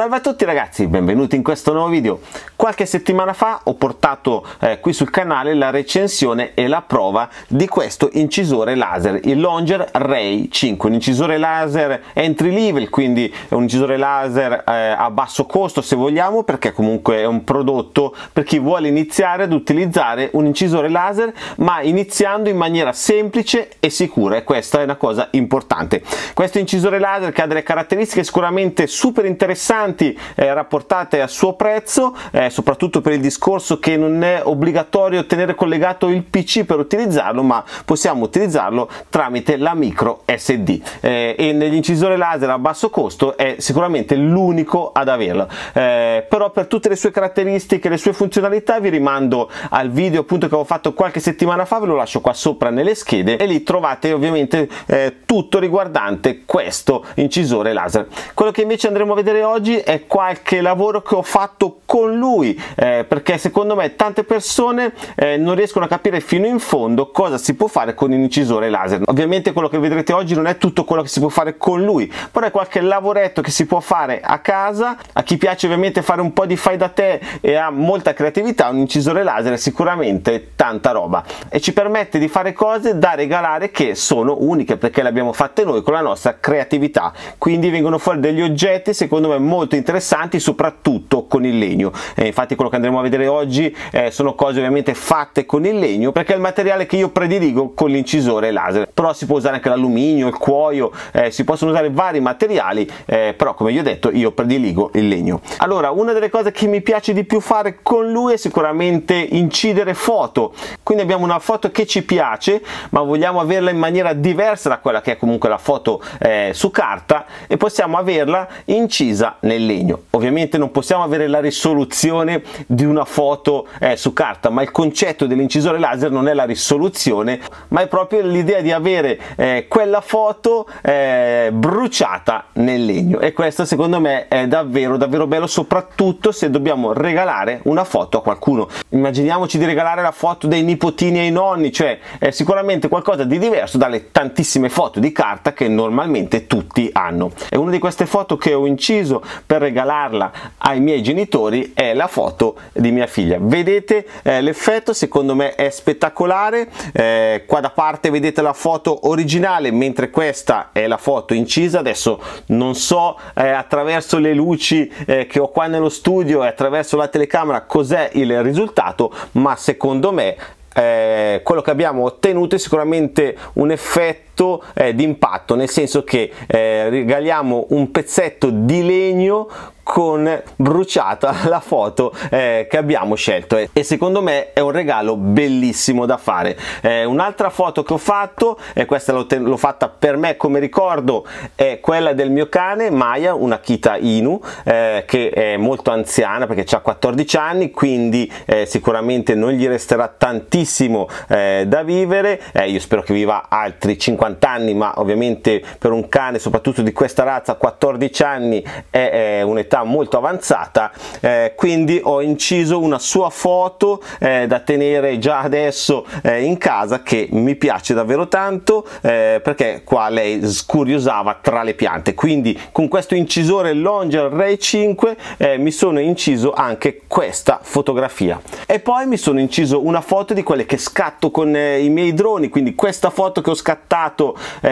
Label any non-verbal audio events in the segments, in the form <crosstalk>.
Salve a tutti ragazzi, benvenuti in questo nuovo video. Qualche settimana fa ho portato eh, qui sul canale la recensione e la prova di questo incisore laser, il Longer Ray 5, un incisore laser entry level, quindi un incisore laser eh, a basso costo se vogliamo, perché comunque è un prodotto per chi vuole iniziare ad utilizzare un incisore laser, ma iniziando in maniera semplice e sicura e questa è una cosa importante. Questo incisore laser che ha delle caratteristiche sicuramente super interessanti interessanti eh, rapportate al suo prezzo, eh, soprattutto per il discorso che non è obbligatorio tenere collegato il PC per utilizzarlo, ma possiamo utilizzarlo tramite la micro SD. Eh, e negli incisori laser a basso costo è sicuramente l'unico ad averlo. Eh, però per tutte le sue caratteristiche, le sue funzionalità vi rimando al video appunto che ho fatto qualche settimana fa, ve lo lascio qua sopra nelle schede e lì trovate ovviamente eh, tutto riguardante questo incisore laser. Quello che invece andremo a vedere oggi oggi è qualche lavoro che ho fatto con lui eh, perché secondo me tante persone eh, non riescono a capire fino in fondo cosa si può fare con un incisore laser. Ovviamente quello che vedrete oggi non è tutto quello che si può fare con lui però è qualche lavoretto che si può fare a casa. A chi piace ovviamente fare un po' di fai da te e ha molta creatività un incisore laser è sicuramente tanta roba. E ci permette di fare cose da regalare che sono uniche perché le abbiamo fatte noi con la nostra creatività. Quindi vengono fuori degli oggetti secondo me molto molto interessanti soprattutto con il legno. Eh, infatti quello che andremo a vedere oggi eh, sono cose ovviamente fatte con il legno perché è il materiale che io prediligo con l'incisore laser. Però si può usare anche l'alluminio il cuoio eh, si possono usare vari materiali eh, però come vi ho detto io prediligo il legno. Allora una delle cose che mi piace di più fare con lui è sicuramente incidere foto. Quindi abbiamo una foto che ci piace ma vogliamo averla in maniera diversa da quella che è comunque la foto eh, su carta e possiamo averla incisa nel legno. Ovviamente non possiamo avere la risoluzione di una foto eh, su carta, ma il concetto dell'incisore laser non è la risoluzione, ma è proprio l'idea di avere eh, quella foto eh, bruciata nel legno e questo secondo me è davvero davvero bello soprattutto se dobbiamo regalare una foto a qualcuno. Immaginiamoci di regalare la foto dei nipotini ai nonni, cioè è sicuramente qualcosa di diverso dalle tantissime foto di carta che normalmente tutti hanno. È una di queste foto che ho inciso per regalarla ai miei genitori è la foto di mia figlia. Vedete eh, l'effetto secondo me è spettacolare. Eh, qua da parte vedete la foto originale mentre questa è la foto incisa. Adesso non so eh, attraverso le luci eh, che ho qua nello studio e attraverso la telecamera cos'è il risultato ma secondo me eh, quello che abbiamo ottenuto è sicuramente un effetto eh, di impatto nel senso che eh, regaliamo un pezzetto di legno con bruciata <laughs> la foto eh, che abbiamo scelto. E secondo me è un regalo bellissimo da fare. Eh, un'altra foto che ho fatto e questa l'ho, fatta per me come ricordo è quella del mio cane Maya una Kita Inu eh, che è molto anziana perché ha 14 anni quindi eh, sicuramente non gli resterà tantissimo eh, da vivere. Eh, io spero che viva altri 50 anni ma ovviamente per un cane soprattutto di questa razza 14 anni è, è un'età molto avanzata. Eh, quindi ho inciso una sua foto eh, da tenere già adesso eh, in casa che mi piace davvero tanto eh, perché qua lei scuriosava tra le piante. Quindi con questo incisore Longer Ray 5 eh, mi sono inciso anche questa fotografia. E poi mi sono inciso una foto di quelle che scatto con eh, i miei droni quindi questa foto che ho scattato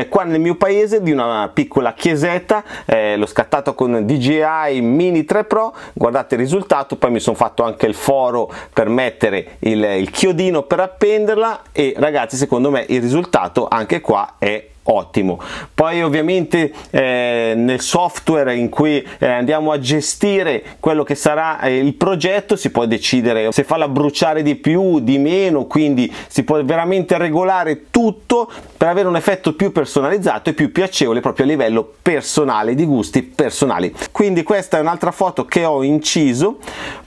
qua nel mio paese di una piccola chiesetta l'ho scattato con DJI Mini 3 Pro, guardate il risultato, poi mi sono fatto anche il foro per mettere il, il chiodino per appenderla e ragazzi secondo me il risultato anche qua è ottimo. Poi ovviamente eh, nel software in cui eh, andiamo a gestire quello che sarà eh, il progetto si può decidere se farla bruciare di più di meno quindi si può veramente regolare tutto per avere un effetto più personalizzato e più piacevole proprio a livello personale di gusti personali. Quindi questa è un'altra foto che ho inciso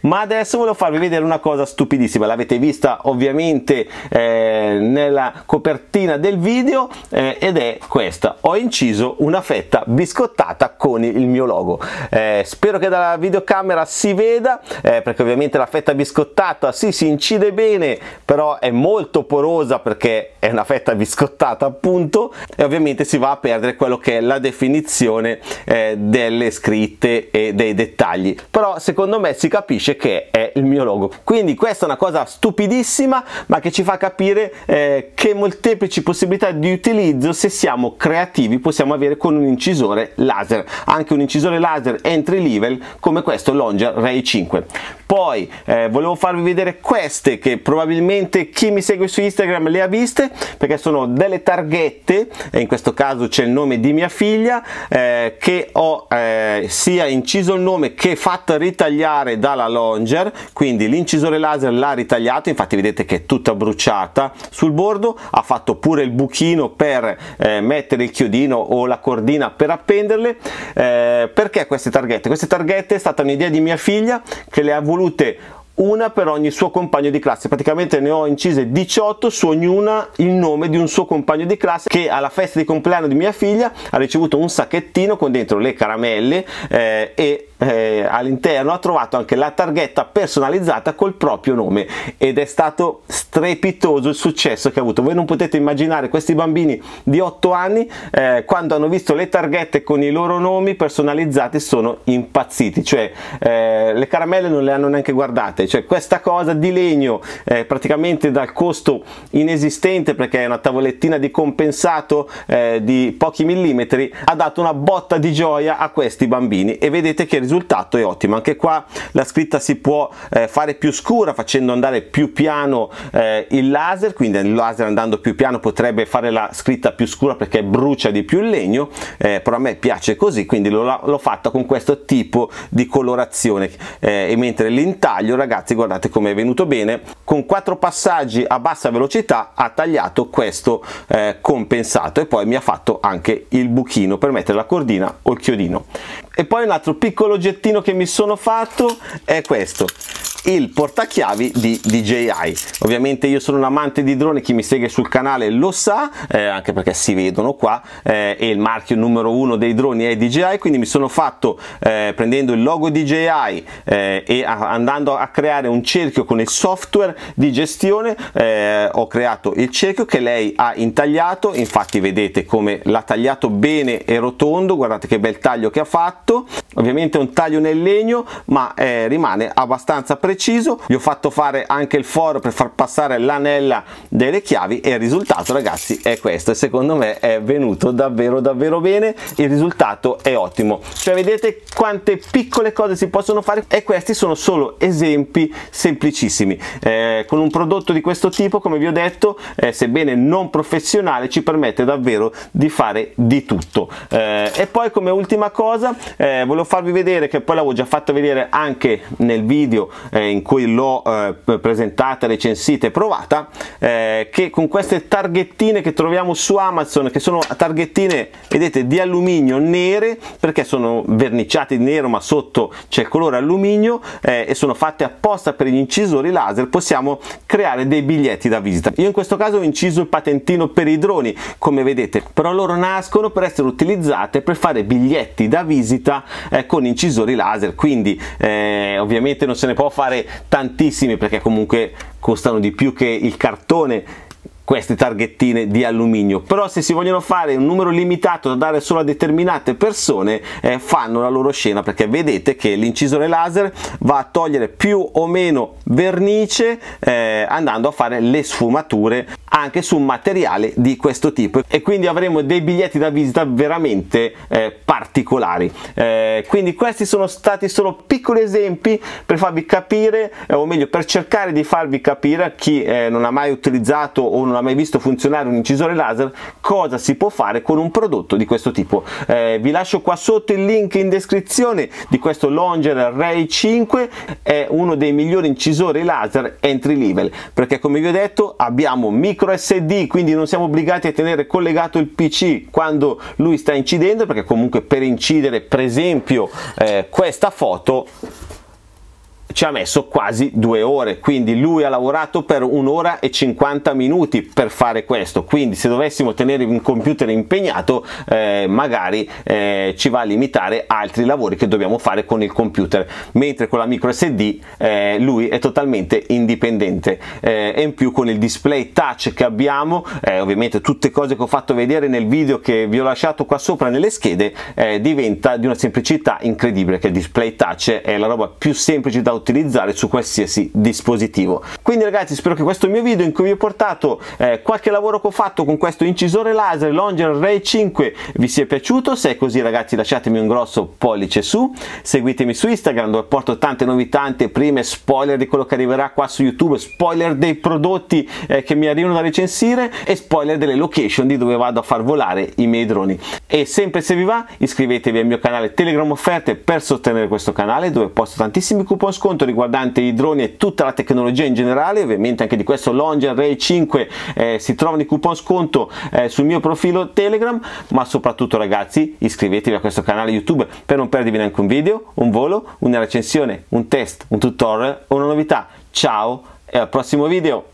ma adesso volevo farvi vedere una cosa stupidissima. L'avete vista ovviamente eh, nella copertina del video eh, ed è questa. Ho inciso una fetta biscottata con il mio logo. Eh, spero che dalla videocamera si veda eh, perché ovviamente la fetta biscottata sì si incide bene però è molto porosa perché è una fetta biscottata appunto e ovviamente si va a perdere quello che è la definizione eh, delle scritte e dei dettagli. Però secondo me si capisce che è il mio logo. Quindi questa è una cosa stupidissima ma che ci fa capire eh, che molteplici possibilità di utilizzo se siamo creativi possiamo avere con un incisore laser. Anche un incisore laser entry level come questo Longer Ray 5 poi eh, volevo farvi vedere queste che probabilmente chi mi segue su Instagram le ha viste perché sono delle targhette e in questo caso c'è il nome di mia figlia eh, che ho eh, sia inciso il nome che fatta ritagliare dalla Longer quindi l'incisore laser l'ha ritagliato infatti vedete che è tutta bruciata sul bordo ha fatto pure il buchino per eh, mettere il chiodino o la cordina per appenderle eh, perché queste targhette? queste targhette è stata un'idea di mia figlia che le ha volute una per ogni suo compagno di classe praticamente ne ho incise 18 su ognuna il nome di un suo compagno di classe che alla festa di compleanno di mia figlia ha ricevuto un sacchettino con dentro le caramelle eh, e eh, all'interno ha trovato anche la targhetta personalizzata col proprio nome ed è stato strepitoso il successo che ha avuto. Voi non potete immaginare questi bambini di 8 anni eh, quando hanno visto le targhette con i loro nomi personalizzati sono impazziti cioè eh, le caramelle non le hanno neanche guardate. Cioè questa cosa di legno eh, praticamente dal costo inesistente perché è una tavolettina di compensato eh, di pochi millimetri ha dato una botta di gioia a questi bambini. E vedete che il risultato è ottimo. Anche qua la scritta si può eh, fare più scura facendo andare più piano eh, il laser quindi il laser andando più piano potrebbe fare la scritta più scura perché brucia di più il legno eh, però a me piace così quindi l'ho fatta con questo tipo di colorazione. Eh, e mentre l'intaglio ragazzi guardate come è venuto bene con quattro passaggi a bassa velocità ha tagliato questo eh, compensato e poi mi ha fatto anche il buchino per mettere la cordina o il chiodino. E poi un altro piccolo oggettino che mi sono fatto è questo il portachiavi di DJI ovviamente io sono un amante di droni chi mi segue sul canale lo sa eh, anche perché si vedono qua eh, e il marchio numero uno dei droni è DJI quindi mi sono fatto eh, prendendo il logo DJI eh, e a, andando a creare un cerchio con il software di gestione eh, ho creato il cerchio che lei ha intagliato. Infatti vedete come l'ha tagliato bene e rotondo. Guardate che bel taglio che ha fatto. Ovviamente è un taglio nel legno ma eh, rimane abbastanza preciso preciso. Gli ho fatto fare anche il foro per far passare l'anella delle chiavi e il risultato ragazzi è questo. E secondo me è venuto davvero davvero bene. Il risultato è ottimo. Cioè vedete quante piccole cose si possono fare? E questi sono solo esempi semplicissimi. Eh, con un prodotto di questo tipo come vi ho detto eh, sebbene non professionale ci permette davvero di fare di tutto. Eh, e poi come ultima cosa eh, volevo farvi vedere che poi l'avevo già fatto vedere anche nel video eh, in cui l'ho eh, presentata, recensita e provata, eh, che con queste targhettine che troviamo su Amazon, che sono targhettine, vedete, di alluminio nere, perché sono verniciate di nero ma sotto c'è il colore alluminio eh, e sono fatte apposta per gli incisori laser, possiamo creare dei biglietti da visita. Io in questo caso ho inciso il patentino per i droni, come vedete, però loro nascono per essere utilizzate per fare biglietti da visita eh, con incisori laser, quindi eh, ovviamente non se ne può fare fare tantissimi perché comunque costano di più che il cartone queste targhettine di alluminio. Però se si vogliono fare un numero limitato da dare solo a determinate persone eh, fanno la loro scena perché vedete che l'incisore laser va a togliere più o meno vernice eh, andando a fare le sfumature anche su un materiale di questo tipo. E quindi avremo dei biglietti da visita veramente eh, particolari. Eh, quindi questi sono stati solo piccoli esempi per farvi capire eh, o meglio per cercare di farvi capire a chi eh, non ha mai utilizzato o non ha mai visto funzionare un incisore laser cosa si può fare con un prodotto di questo tipo? Eh, vi lascio qua sotto il link in descrizione di questo Longer Ray 5 è uno dei migliori incisori laser entry level perché come vi ho detto abbiamo micro SD quindi non siamo obbligati a tenere collegato il PC quando lui sta incidendo perché comunque per incidere per esempio eh, questa foto ci ha messo quasi due ore quindi lui ha lavorato per un'ora e 50 minuti per fare questo. Quindi se dovessimo tenere un computer impegnato eh, magari eh, ci va a limitare altri lavori che dobbiamo fare con il computer. Mentre con la micro sd eh, lui è totalmente indipendente. Eh, e in più con il display touch che abbiamo eh, ovviamente tutte cose che ho fatto vedere nel video che vi ho lasciato qua sopra nelle schede eh, diventa di una semplicità incredibile che il display touch è la roba più semplice da utilizzare su qualsiasi dispositivo. Quindi ragazzi spero che questo mio video in cui vi ho portato eh, qualche lavoro che ho fatto con questo incisore laser Longer Ray 5 vi sia piaciuto. Se è così ragazzi lasciatemi un grosso pollice su. Seguitemi su Instagram dove porto tante novità prime spoiler di quello che arriverà qua su YouTube spoiler dei prodotti eh, che mi arrivano da recensire e spoiler delle location di dove vado a far volare i miei droni e sempre se vi va iscrivetevi al mio canale Telegram offerte per sostenere questo canale dove posto tantissimi coupon sconto riguardanti i droni e tutta la tecnologia in generale ovviamente anche di questo Longer Ray 5 eh, si trovano i coupon sconto eh, sul mio profilo Telegram ma soprattutto ragazzi iscrivetevi a questo canale YouTube per non perdervi neanche un video, un volo, una recensione, un test, un tutorial o una novità. Ciao e al prossimo video!